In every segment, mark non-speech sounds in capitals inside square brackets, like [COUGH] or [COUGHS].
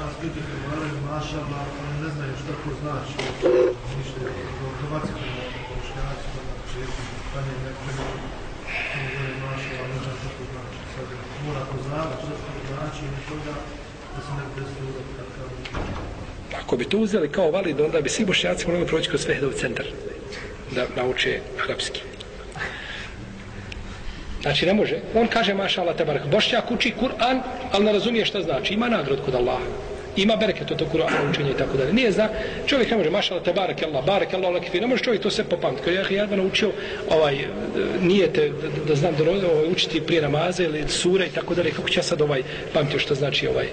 nas ljudi govorili mašala, oni ne znaju šta to znači. Ništa, automatski mušljaci, znači, stanje nekako ne govore mašala, ne znam što to znači. Sad mora poznavati što to znači i toga da se ne desi urok kakav. Ako bi to uzeli kao valid, onda bi svi bošnjaci morali proći kroz Svehdov centar da nauče arapski. Znači ne može. On kaže maša Allah tebarak. Bošnjak uči Kur'an, ali ne razumije šta znači. Ima nagrod kod Allaha. Ima bereket od Kur'ana učenje i tako dalje. Nije zna, čovjek ne može maša Allah tebarak Allah, barek Allah lakifi. Ne može čovjek to sve popamti. Kad ja jedva naučio ovaj, e, nije te da, da znam da ovaj, učiti prije namaze ili sure i tako dalje. Kako će ja sad ovaj pamtio što znači ovaj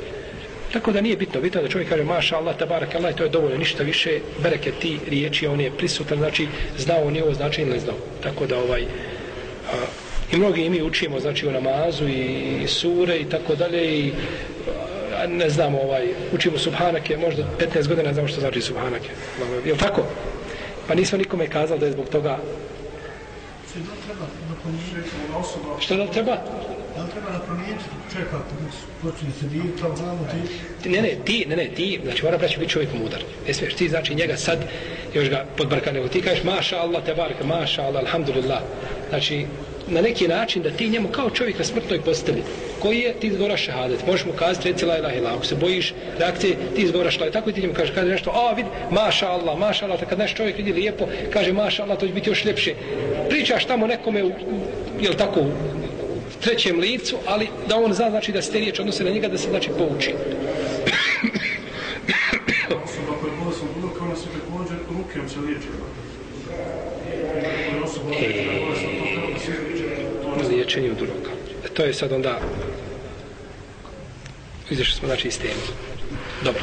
Tako da nije bitno, bitno da čovjek kaže maša Allah, tabarak Allah, to je dovoljno, ništa više, bereke ti riječi, on je prisutan, znači znao on je ovo značenje ili ne znao. Tako da ovaj, a, I mnogi i mi učimo, znači, u namazu i sure i tako dalje i ne znamo, ovaj, učimo subhanake, možda 15 godina ne znamo što znači subhanake. Je li tako? Pa nismo nikome kazali da je zbog toga... Što da treba? Da li treba napromijeniti čovjeka počinje se diviti, ali znamo ti... Ne, ne, ti, ne, ne, ti, znači mora braći biti čovjek mudar. Ne smiješ, ti znači njega sad još ga podbrka, nego ti kažeš maša Allah, te barka, maša Allah, alhamdulillah. Znači, na neki način da ti njemu kao čovjek na smrtnoj postavi koji je ti izgovoraš šehadet možeš mu kazati reci la ilaha ila ako se bojiš reakcije ti izgovoraš la tako i ti njemu kaže kaže nešto a vid maša Allah maša Allah kad naš čovjek vidi lijepo kaže maša Allah to će biti još ljepše pričaš tamo nekome u, jel tako u trećem licu ali da on zna znači da se te riječi odnose na njega da se znači pouči Osoba koja je bolesna od uroka, ona se rukem se koja je bolesna od liječenje od uroka. E, to je sad onda izašli smo znači iz teme. Dobro.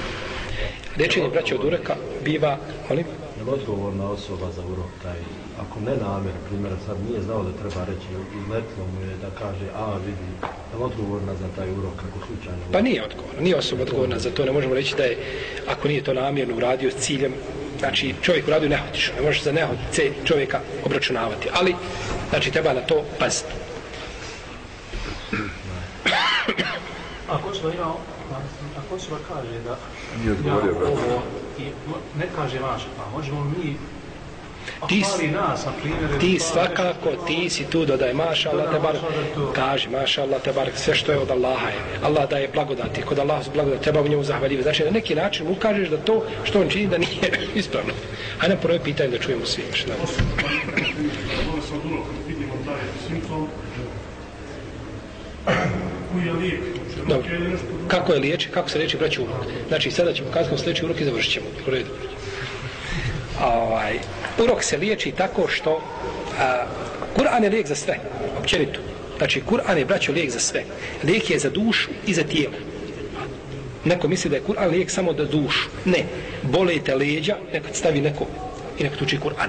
Liječenje braća od uroka biva, molim? Je odgovorna osoba za urok taj, ako ne namjer, primjer, sad nije znao da treba reći, izletilo mu je da kaže, a vidi, je li odgovorna za taj urok kako slučajno? Pa nije odgovorna, nije osoba odgovorna za to, ne možemo reći da je, ako nije to namjerno uradio s ciljem, znači čovjek uradio nehotično, ne može za nehotice čovjeka obračunavati, ali, znači treba na to paziti. Ako osoba ima, ako osoba kaže da ja ovo i ne kaže vaša, pa možemo mi ti, ti svakako, ti si tu dodaj, maša Allah te bar, kaži, maša Allah te bar, sve što je od Allaha je. Allah daje blagodati, kod Allah su blagodati, treba u njemu zahvaljivati. Znači, na neki način mu kažeš da to što on čini da nije [LAUGHS] ispravno. Hajde prvo pitanje da čujemo svi. Što da. bolesna od uroka, vidimo taj simptom, koji je lijek. Dobro. Kako je liječi, kako se liječi braći urok? Znači, sada ćemo kazati sljedeći urok i završit ćemo. U redu. Ovaj, urok se liječi tako što a, Kur'an je lijek za sve, općenito. Znači, Kur'an je, braćo, lijek za sve. Lijek je za dušu i za tijelo. Neko misli da je Kur'an lijek samo za dušu. Ne. Bolejte leđa, nekad stavi neko i nekad uči Kur'an.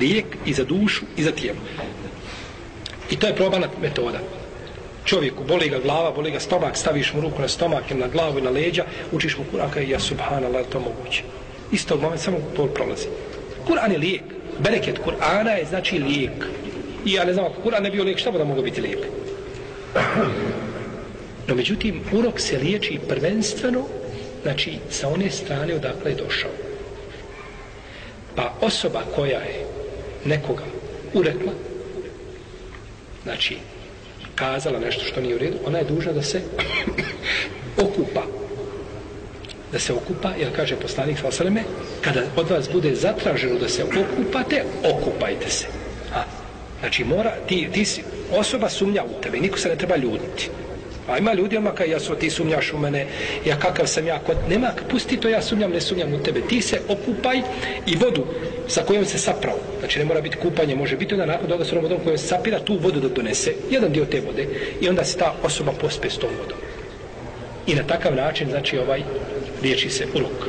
Lijek i za dušu i za tijelo. I to je probana metoda čovjeku, boli ga glava, boli ga stomak, staviš mu ruku na stomak ili na glavu i na leđa, učiš mu Kur'an, kaže, ja subhanallah, je to moguće. Istog momenta samo to prolazi. Kur'an je lijek. Bereket Kur'ana je znači lijek. I ja ne znam, ako Kur'an ne bio lijek, šta bi da mogo biti lijek? No, međutim, urok se liječi prvenstveno, znači, sa one strane odakle je došao. Pa osoba koja je nekoga urekla, znači, kazala nešto što nije u redu, ona je dužna da se [COUGHS] okupa. Da se okupa, jer kaže poslanik Salasaleme, kada od vas bude zatraženo da se okupate, okupajte se. A, znači, mora, ti, ti si, osoba sumnja u tebe, niko se ne treba ljuditi. A ima ljudi odmah kaj ja su, ti sumnjaš u mene, ja kakav sam ja, kod, nema, pusti to, ja sumnjam, ne sumnjam u tebe. Ti se okupaj i vodu sa kojom se saprao. Znači ne mora biti kupanje, može biti onda nakon toga s onom vodom kojom se sapira tu vodu da donese, jedan dio te vode i onda se ta osoba pospe s tom vodom. I na takav način, znači ovaj, liječi se urok.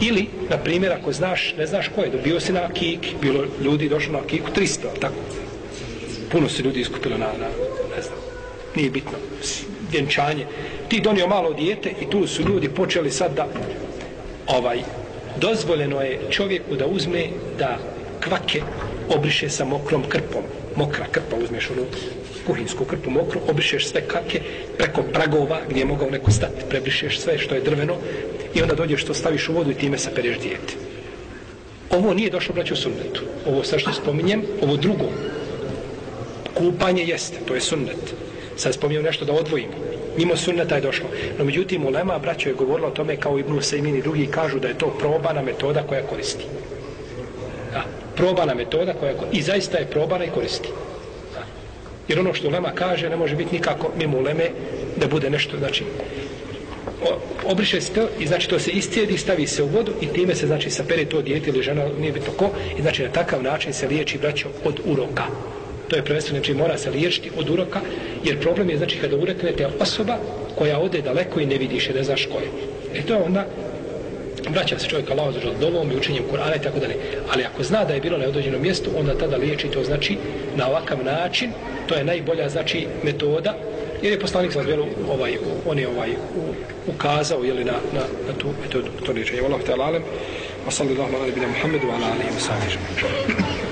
Ili, na primjer, ako znaš, ne znaš ko je, dobio si na kik, bilo ljudi došlo na kiku 300, tako? Puno se ljudi iskupilo na, na ne znam, nije bitno, vjenčanje. Ti donio malo dijete i tu su ljudi počeli sad da ovaj, dozvoljeno je čovjeku da uzme da kvake obriše sa mokrom krpom. Mokra krpa uzmeš unutra kuhinsku krpu mokru, obrišeš sve kake preko pragova gdje je mogao neko stati, prebrišeš sve što je drveno i onda dođeš to staviš u vodu i time sapereš dijete. Ovo nije došlo braću sunnetu. Ovo sad što spominjem, ovo drugo. Kupanje jeste, to je sunnet. Sad spominjem nešto da odvojimo. Mimo sunneta je došlo. No međutim, ulema braćo je govorila o tome kao Ibnu Sejmin i drugi kažu da je to probana metoda koja koristi. Da, probana metoda koja koristi. I zaista je probana i koristi. Jer ono što Lema kaže ne može biti nikako mimo Leme da bude nešto, znači obriše se to i znači to se iscijedi, stavi se u vodu i time se znači sapere to dijete ili žena, nije bitno ko, i znači na takav način se liječi braćo od uroka. To je prvenstveno, znači mora se liječiti od uroka, jer problem je znači kada ureknete osoba koja ode daleko i ne vidiš ne znaš ko je. E to je onda vraća se čovjek Allah za domom i učenjem Kur'ana i tako dalje. Ali ako zna da je bilo na određenom mjestu, onda tada liječi to znači na ovakav način, to je najbolja znači metoda jer je poslanik sa zvijelu ovaj, on je ovaj, ukazao jeli, na, na, na tu metodu to liječenje. Allah te alalem, wa sallallahu ala nabina Muhammedu ala alihi wa sallam.